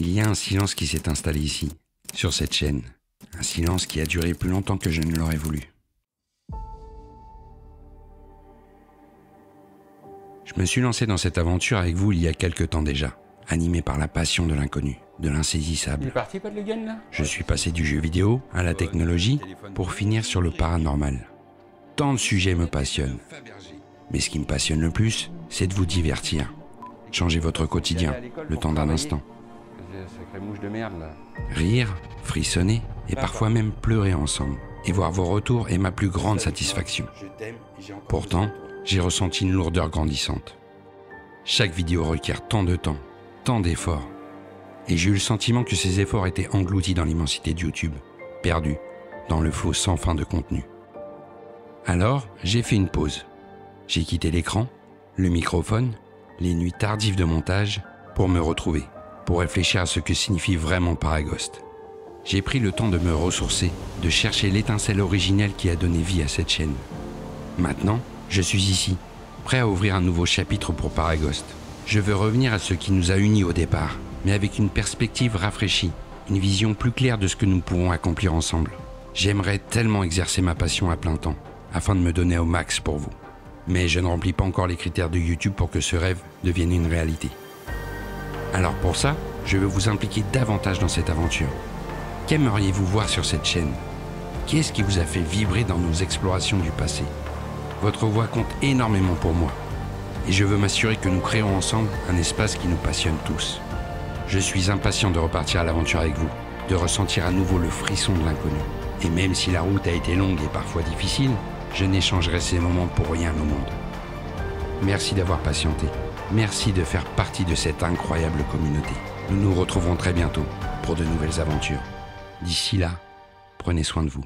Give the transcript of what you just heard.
Il y a un silence qui s'est installé ici, sur cette chaîne. Un silence qui a duré plus longtemps que je ne l'aurais voulu. Je me suis lancé dans cette aventure avec vous il y a quelque temps déjà, animé par la passion de l'inconnu, de l'insaisissable. Je suis passé du jeu vidéo à la technologie pour finir sur le paranormal. Tant de sujets me passionnent. Mais ce qui me passionne le plus, c'est de vous divertir. Changer votre quotidien, le temps d'un instant. Sacrée mouche de merde, là. Rire, frissonner et parfois même pleurer ensemble. Et voir vos retours est ma plus grande satisfaction. Pourtant, j'ai ressenti une lourdeur grandissante. Chaque vidéo requiert tant de temps, tant d'efforts. Et j'ai eu le sentiment que ces efforts étaient engloutis dans l'immensité de YouTube, perdus dans le flot sans fin de contenu. Alors, j'ai fait une pause. J'ai quitté l'écran, le microphone, les nuits tardives de montage pour me retrouver, pour réfléchir à ce que signifie vraiment Paragost. J'ai pris le temps de me ressourcer, de chercher l'étincelle originelle qui a donné vie à cette chaîne. Maintenant, je suis ici, prêt à ouvrir un nouveau chapitre pour Paragost. Je veux revenir à ce qui nous a unis au départ, mais avec une perspective rafraîchie, une vision plus claire de ce que nous pouvons accomplir ensemble. J'aimerais tellement exercer ma passion à plein temps, afin de me donner au max pour vous. Mais je ne remplis pas encore les critères de YouTube pour que ce rêve devienne une réalité. Alors pour ça, je veux vous impliquer davantage dans cette aventure. Qu'aimeriez-vous voir sur cette chaîne? Qu'est-ce qui vous a fait vibrer dans nos explorations du passé? Votre voix compte énormément pour moi. Et je veux m'assurer que nous créons ensemble un espace qui nous passionne tous. Je suis impatient de repartir à l'aventure avec vous, de ressentir à nouveau le frisson de l'inconnu. Et même si la route a été longue et parfois difficile, je n'échangerai ces moments pour rien au monde. Merci d'avoir patienté. Merci de faire partie de cette incroyable communauté. Nous nous retrouverons très bientôt pour de nouvelles aventures. D'ici là, prenez soin de vous.